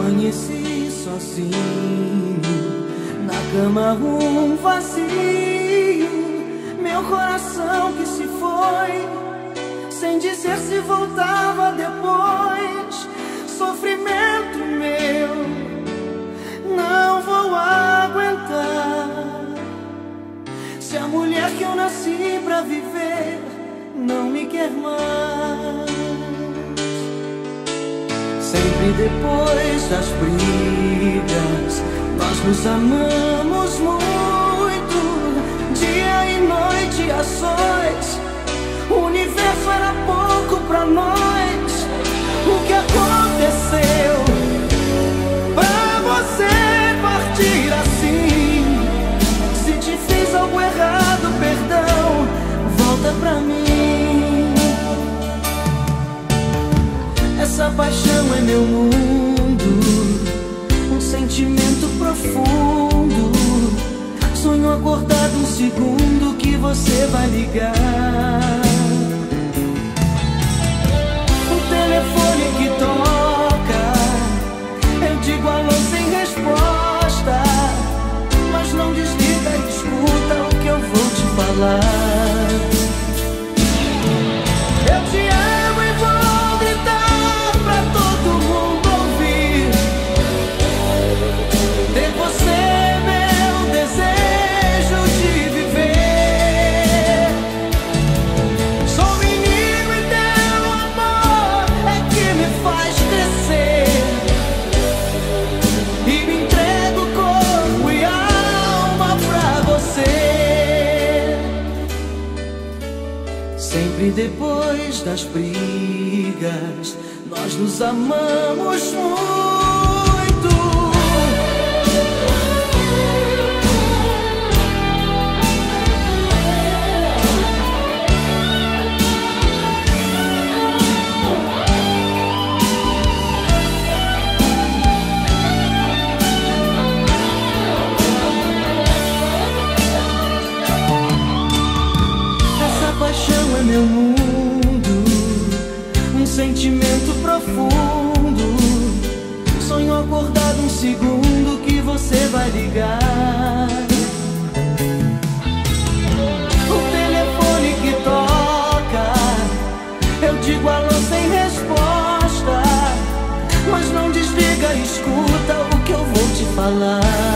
Amanheci sozinho, na cama um vazio, meu coração que se foi, sem dizer se voltava depois. Sofrimento meu, não vou aguentar. Se a mulher que eu nasci pra viver não me quer mais. Sempre depois das brigas, nós nos amamos muito. Dia e noite a sós, o universo era profundo. Sonho acordado um segundo que você vai ligar. O telefone que toca, eu digo alô sem resposta. Mas não desliga escuta o que eu vou te falar. Sempre depois das brigas, nós nos amamos meu mundo, um sentimento profundo. Sonho acordado um segundo que você vai ligar. O telefone que toca, eu digo alô sem resposta. Mas não desliga, escuta o que eu vou te falar.